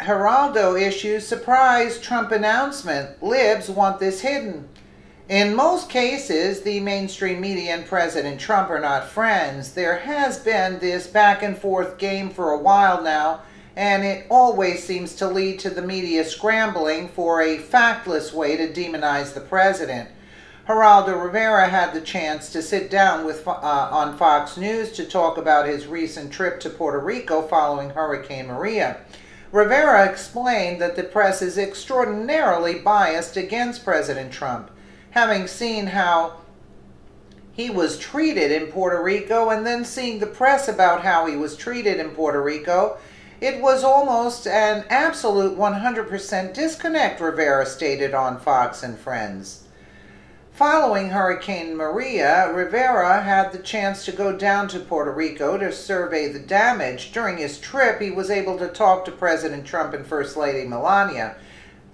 Geraldo issues surprise Trump announcement. Libs want this hidden. In most cases, the mainstream media and President Trump are not friends. There has been this back and forth game for a while now, and it always seems to lead to the media scrambling for a factless way to demonize the president. Geraldo Rivera had the chance to sit down with uh, on Fox News to talk about his recent trip to Puerto Rico following Hurricane Maria. Rivera explained that the press is extraordinarily biased against President Trump, having seen how he was treated in Puerto Rico and then seeing the press about how he was treated in Puerto Rico. It was almost an absolute 100% disconnect, Rivera stated on Fox and Friends. Following Hurricane Maria, Rivera had the chance to go down to Puerto Rico to survey the damage. During his trip, he was able to talk to President Trump and First Lady Melania.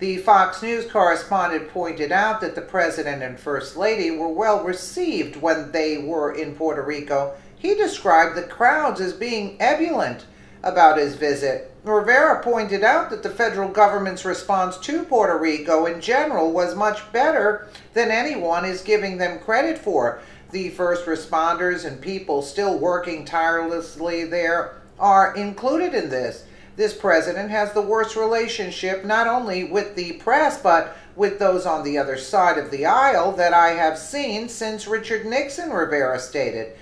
The Fox News correspondent pointed out that the President and First Lady were well received when they were in Puerto Rico. He described the crowds as being ebullient about his visit. Rivera pointed out that the federal government's response to Puerto Rico in general was much better than anyone is giving them credit for. The first responders and people still working tirelessly there are included in this. This president has the worst relationship not only with the press but with those on the other side of the aisle that I have seen since Richard Nixon, Rivera stated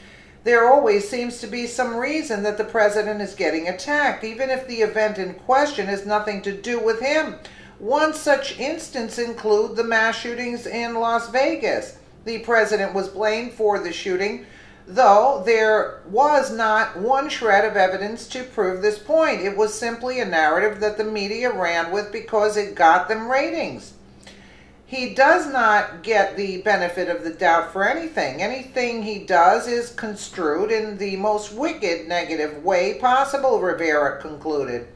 there always seems to be some reason that the president is getting attacked, even if the event in question has nothing to do with him. One such instance include the mass shootings in Las Vegas. The president was blamed for the shooting, though there was not one shred of evidence to prove this point. It was simply a narrative that the media ran with because it got them ratings he does not get the benefit of the doubt for anything. Anything he does is construed in the most wicked negative way possible, Rivera concluded.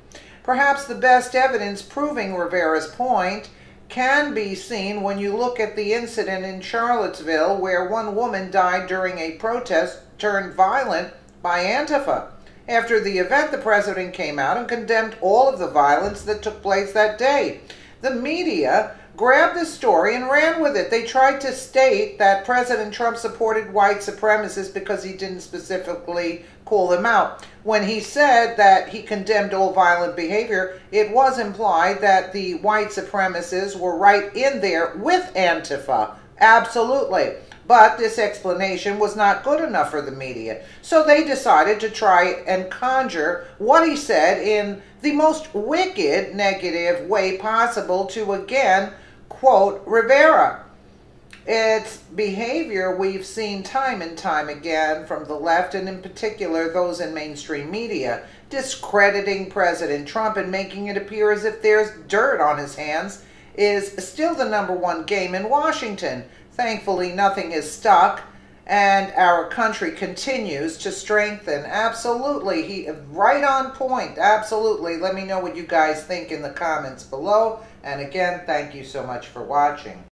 Perhaps the best evidence proving Rivera's point can be seen when you look at the incident in Charlottesville where one woman died during a protest turned violent by Antifa. After the event, the president came out and condemned all of the violence that took place that day. The media grabbed the story and ran with it. They tried to state that President Trump supported white supremacists because he didn't specifically call them out. When he said that he condemned all violent behavior, it was implied that the white supremacists were right in there with Antifa. Absolutely. But this explanation was not good enough for the media. So they decided to try and conjure what he said in the most wicked negative way possible to again quote Rivera. Its behavior we've seen time and time again from the left, and in particular those in mainstream media, discrediting President Trump and making it appear as if there's dirt on his hands, is still the number one game in Washington. Thankfully, nothing is stuck, and our country continues to strengthen. Absolutely, he right on point. Absolutely. Let me know what you guys think in the comments below. And again, thank you so much for watching.